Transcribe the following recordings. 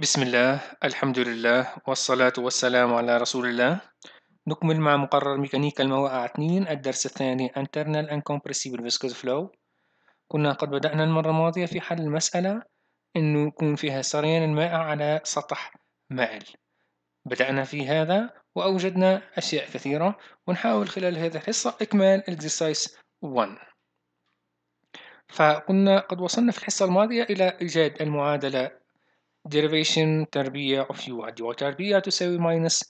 بسم الله الحمد لله والصلاة والسلام على رسول الله. نكمل مع مقرر ميكانيكا المواقع 2 الدرس الثاني Internal and Compressible Viscous Flow. كنا قد بدأنا المرة الماضية في حل المسألة إنه يكون فيها سريان الماء على سطح مائل. بدأنا في هذا وأوجدنا أشياء كثيرة ونحاول خلال هذه الحصة إكمال exercise 1 فكنا قد وصلنا في الحصة الماضية إلى إيجاد المعادلة derivation تربيع of u على dy تربيع تساوي minus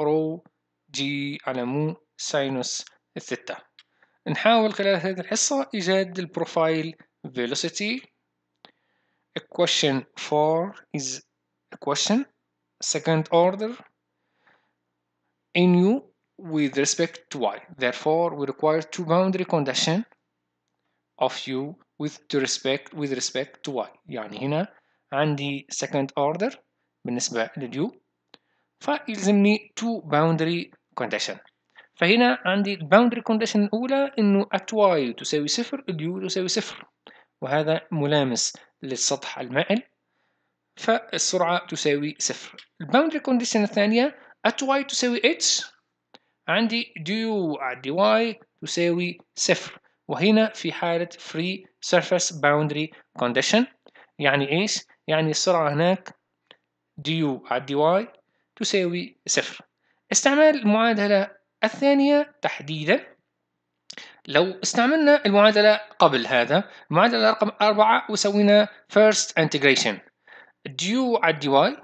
rho g على مو ساينوس الثيتا نحاول خلال هذه الحصة إيجاد البروفايل velocity equation 4 is a question second order in u with respect to y therefore we require two boundary condition of u with to respect with respect to y يعني هنا عندي second order بالنسبة لل u فيلزمني two boundary condition. فهنا عندي boundary condition الأولى إنه at y تساوي صفر ال u تساوي صفر وهذا ملامس للسطح المائل فالسرعة تساوي صفر. ال boundary condition الثانية at y تساوي h عندي du على dy تساوي صفر وهنا في حالة free surface boundary condition. يعني إيش؟ يعني السرعة هناك du على dy تساوي صفر. استعمال المعادلة الثانية تحديدا. لو استعملنا المعادلة قبل هذا المعادلة رقم أربعة وسوينا first integration. du على y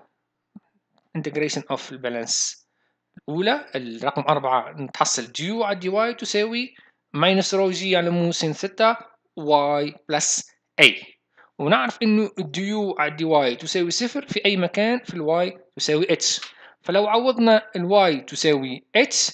integration of ال balance الأولى الرقم أربعة نتحصل du على y تساوي minus rho g على mu sine theta y plus A ونعرف إنه ال du على ال dy تساوي صفر في أي مكان في الواي تساوي اتش فلو عوضنا الواي تساوي اتش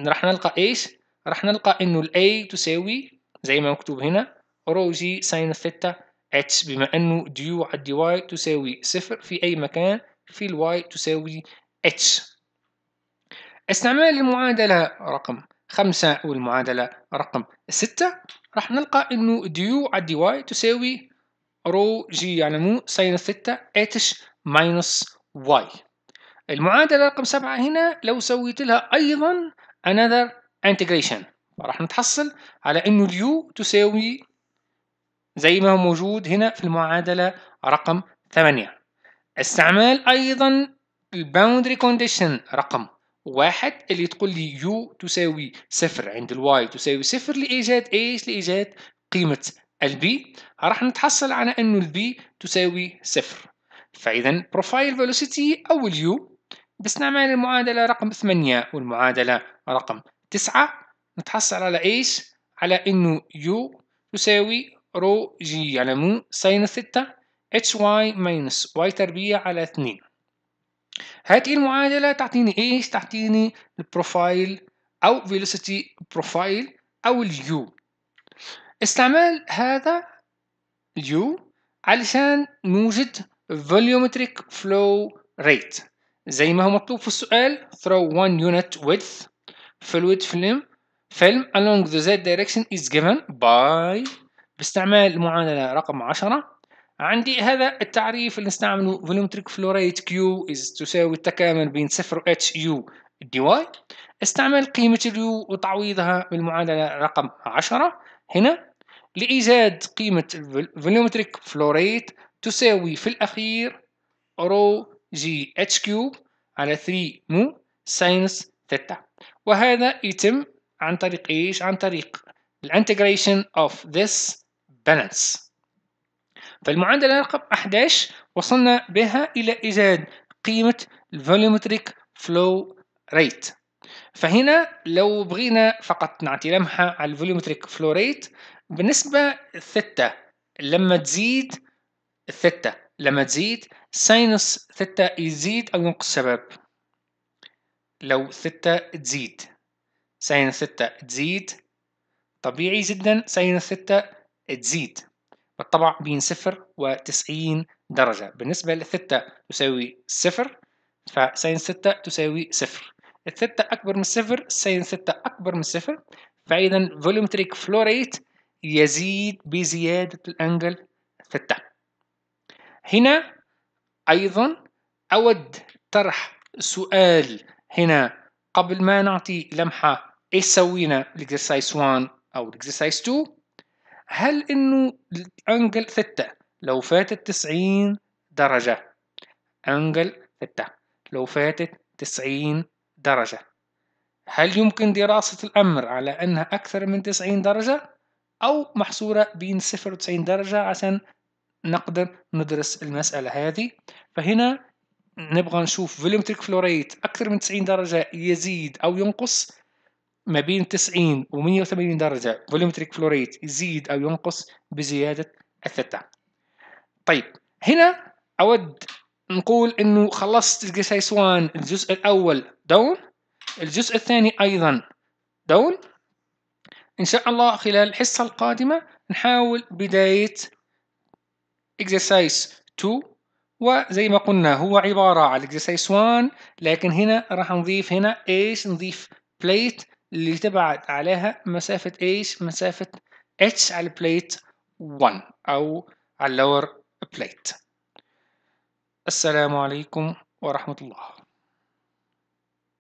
راح نلقى إيش؟ راح نلقى إنه ال A تساوي زي ما مكتوب هنا rho g sine theta اتش بما إنه du على ال dy تساوي صفر في أي مكان في الواي تساوي اتش استعمال المعادلة رقم خمسة والمعادلة رقم ستة. راح نلقى إنه du على ال dy تساوي rho g يعني mu sine theta h minus y المعادلة رقم سبعة هنا لو سويت لها أيضا another integration. راح نتحصل على إنه ال u تساوي زي ما هو موجود هنا في المعادلة رقم ثمانية. استعمال أيضا ال boundary condition رقم واحد اللي تقول لي u تساوي صفر عند ال y تساوي صفر لإيجاد إيش؟ لإيجاد قيمة ال B راح نتحصل على أنه ال B تساوي صفر. فاذا profile velocity أو ال u باستعمال المعادلة رقم 8 والمعادلة رقم 9 نتحصل على إيش؟ على أنه u تساوي rho g على mu sine theta h y minus y تربيع على 2 هذه المعادلة تعطيني إيش؟ تعطيني ال profile أو velocity profile أو ال u استعمال هذا ال u علشان نوجد volumetric flow rate. زي ما هو مطلوب في السؤال throw one unit width fluid film. Film along the z direction is given by باستعمال المعادلة رقم 10 عندي هذا التعريف اللي نستعمله. volumetric flow rate Q is تساوي التكامل بين صفر h u dy استعمل قيمة اليو وتعويضها بالمعادلة رقم 10 هنا لإيجاد قيمة ال volumetric flow rate تساوي في الأخير rho g h cube على 3 mu sine theta وهذا يتم عن طريق إيش؟ عن طريق ال integration of this balance فالمعادلة رقم 11 وصلنا بها إلى إيجاد قيمة ال volumetric flow rate فهنا لو بغينا فقط نعطي لمحة على ال volumetric flow rate بالنسبة الثيتا لما تزيد الثيتا لما تزيد sine theta يزيد أو ينقص شباب لو ثيتا تزيد sine theta تزيد طبيعي جدا sine theta تزيد. بالطبع بين صفر وتسعين درجة. بالنسبة للثيتا تساوي صفر ف sine theta تساوي صفر. الثيتا أكبر من صفر sine theta أكبر من صفر. فإذا volumetric flow rate يزيد بزيادة ال angle theta هنا أيضا أود طرح سؤال هنا قبل ما نعطي لمحة إيش سوينا ال exercise 1 أو ال exercise 2 هل إنه angle theta لو فاتت 90 درجة. angle theta لو فاتت 90 درجة. هل يمكن دراسة الأمر على أنها أكثر من 90 درجة؟ أو محصورة بين 0 و 90 درجة عشان نقدر ندرس المسألة هذه. فهنا نبغى نشوف volumetric flow rate أكثر من 90 درجة يزيد أو ينقص ما بين 90 و 180 درجة. volumetric flow rate يزيد أو ينقص بزيادة الثتا طيب هنا أود نقول إنه خلصت الجسيس 1 الجزء الأول دون الجزء الثاني أيضا دون إن شاء الله خلال الحصة القادمة نحاول بداية exercise 2 وزي ما قلنا هو عبارة عن exercise 1 لكن هنا راح نضيف هنا إيش؟ نضيف plate اللي تبعد عليها مسافة إيش؟ مسافة h على plate 1 أو على lower plate. السلام عليكم ورحمة الله.